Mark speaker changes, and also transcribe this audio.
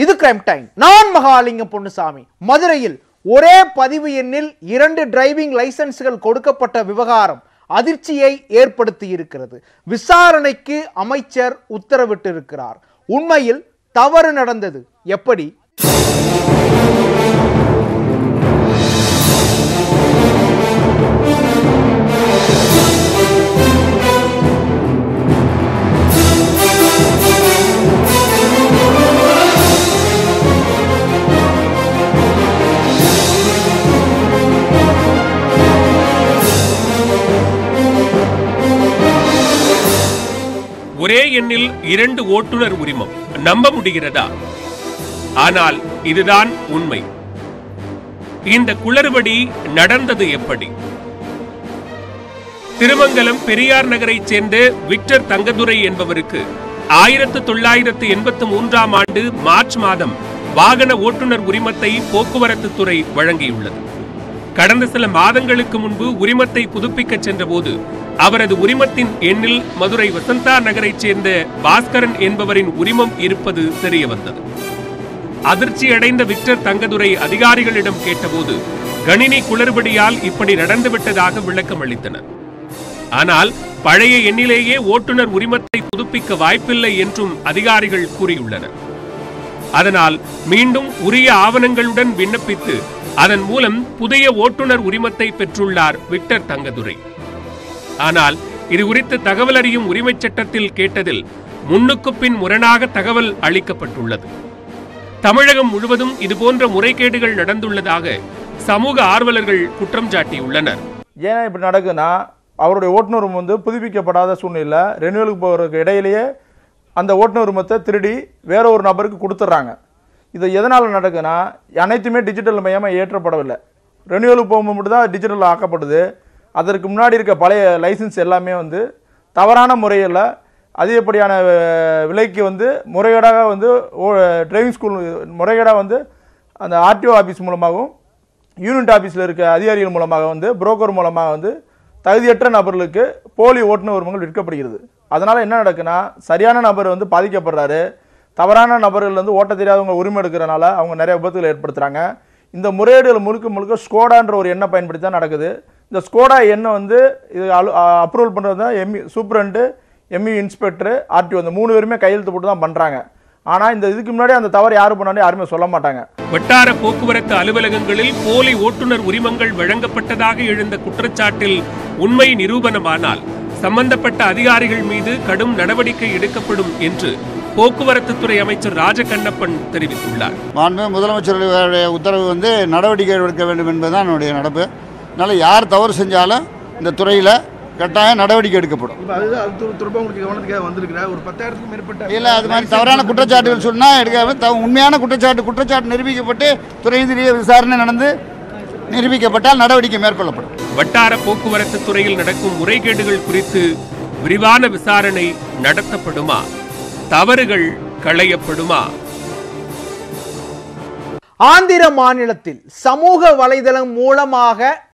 Speaker 1: இது crime time நான் மகாலிங்கம் பொன்னுசாமி. மதுரையில் ஒரே பதிவு எண்ணில் இரண்டு டிரைவிங் லைசன்ஸ்கள் கொடுக்கப்பட்ட விவகாரம் அதிர்ச்சியை ஏற்படுத்தி இருக்கிறது. விசாரணைக்கு அமைச்சர் உத்தரவிட்டிருக்கிறார். உண்மையில் தவறு நடந்தது. எப்படி?
Speaker 2: ஒரே எண்ணில் இரண்டு ஓட்டுநர் உரிமம். நம்ப முடிகிறதா? ஆனால் இதுதான் உண்மை. இந்த குளறுபடி நடந்தது எப்படி? திருமங்கலம் பெரியார் நகரைச் சேர்ந்த விக்டர் தங்கதுரை என்பவருக்கு ஆயிரத்து தொள்ளாயிரத்து எண்பத்து மூன்றாம் ஆண்டு மார்ச் மாதம் வாகன ஓட்டுநர் உரிமத்தை போக்குவரத்து துறை வழங்கியுள்ளது. கடந்த சில மாதங்களுக்கு முன்பு உரிமத்தை புதுப்பிக்க சென்றபோது அவரது உரிமத்தின் எண்ணில் மதுரை வசந்தா நகரைச் சேர்ந்த பாஸ்கரன் என்பவரின் உரிமம் இருப்பது தெரியவந்தது. அதிர்ச்சி அடைந்த விக்டர் தங்கதுரை அதிகாரிகளிடம் கேட்டபோது கணினி குளறுபடியால் இப்படி நடந்துவிட்டதாக விளக்கம் அளித்தனர். ஆனால் பழைய எண்ணிலேயே ஓட்டுநர் உரிமத்தை புதுப்பிக்க வாய்ப்பில்லை என்றும் அதிகாரிகள் கூறியுள்ளனர். அதனால் மீண்டும் உரிய ஆவணங்களுடன் விண்ணப்பித்து அதன் மூலம் புதிய ஓட்டுநர் உரிமத்தை பெற்றுள்ளார் விக்டர் தங்கதுரை. ஆனால் இது குறித்து தகவல் அறியும் உரிமைச் சட்டத்தில் கேட்டதில் முன்னுக்கு பின் முரணாக தகவல் அளிக்கப்பட்டுள்ளது. தமிழகம் முழுவதும் இதுபோன்ற முறைகேடுகள் நடந்துள்ளதாக சமூக ஆர்வலர்கள் குற்றம் சாட்டியுள்ளனர்.
Speaker 3: ஏன் இப்படி நடக்குன்னா அவருடைய ஓட்டுநர் வந்து புதுப்பிக்கப்படாத சூழ்நிலை ரெனியூவலுக்கு போகிறதுக்கு இடையிலேயே அந்த ஓட்டுநர் உரிமத்தை திருடி வேற ஒரு நபருக்கு கொடுத்துட்றாங்க இது எதனால் நடக்குதுன்னா அனைத்துமே டிஜிட்டல் மையமாக ஏற்றப்படவில்லை. ரெனியூவலுக்கு போகும்போது மட்டும் தான் டிஜிட்டல் ஆக்கப்படுது. அதற்கு முன்னாடி இருக்க பழைய லைசன்ஸ் எல்லாமே வந்து தவறான முறையில் அதிகப்படியான விலைக்கு வந்து முறைகேடாக வந்து டிரைவிங் ஸ்கூல் முறைகேடாக வந்து அந்த ஆர்டிஓ ஆஃபீஸ் மூலமாகவும் யூனிட் ஆஃபீஸில் இருக்க அதிகாரிகள் மூலமாக வந்து புரோக்கர் மூலமாக வந்து தகுதியற்ற நபர்களுக்கு போலி ஓட்டுநர் உரிமங்கள் விற்கப்படுகிறது. அதனால் என்ன நடக்குன்னா சரியான நபர் வந்து பாதிக்கப்படுறாரு. தவறான நபர்கள் வந்து ஓட்ட தெரியாதவங்க உரிமை எடுக்கிறனால அவங்க நிறைய விபத்துகளை ஏற்படுத்துகிறாங்க இந்த முறையீடுகள் முழுக்க முழுக்க ஸ்கோடான்ற ஒரு எண்ணை பயன்படுத்தி தான் நடக்குது. இந்த ஸ்கோடா எண்ணை வந்து இது அலு அப்ரூவல் பண்ணுறது தான் ME superintendent ME inspector RTO இந்த மூணு பேருமே கையெழுத்து போட்டு தான் பண்ணுறாங்க ஆனால் இந்த இதுக்கு முன்னாடி அந்த தவறு யாரு பண்ணாலும் யாருமே சொல்ல மாட்டாங்க.
Speaker 2: வட்டார போக்குவரத்து அலுவலகங்களில் போலி ஓட்டுநர் உரிமங்கள் வழங்கப்பட்டதாக எழுந்த குற்றச்சாட்டில் உண்மை நிரூபணமானால் சம்பந்தப்பட்ட அதிகாரிகள் மீது கடும் நடவடிக்கை எடுக்கப்படும் என்று போக்குவரத்து துறை அமைச்சர் ராஜகண்ணப்பன் தெரிவித்துள்ளார்.
Speaker 4: மாண்பு முதலமைச்சருடைய உத்தரவு வந்து நடவடிக்கை எடுக்க வேண்டும் என்பதுதான் என்னுடைய நடப்பு. அதனால் யார் தவறு செஞ்சாலும் இந்த துறையில் கட்டாயம் நடவடிக்கை எடுக்கப்படும். இல்லை அது மாதிரி தவறான குற்றச்சாட்டுகள் சொன்னால் எடுக்காம த உண்மையான குற்றச்சாட்டு குற்றச்சாட்டு நிரூபிக்கப்பட்டு துறை ரீதியாக விசாரணை நடந்து நிரூபிக்கப்பட்டால் நடவடிக்கை மேற்கொள்ளப்படும்.
Speaker 2: வட்டார போக்குவரத்து துறையில் நடக்கும் முறைகேடுகள் குறித்து விரிவான விசாரணை நடத்தப்படுமா? தவறுகள் களையப்படுமா?
Speaker 1: ஆந்திர மாநிலத்தில் சமூக வலைதளம் மூலமாக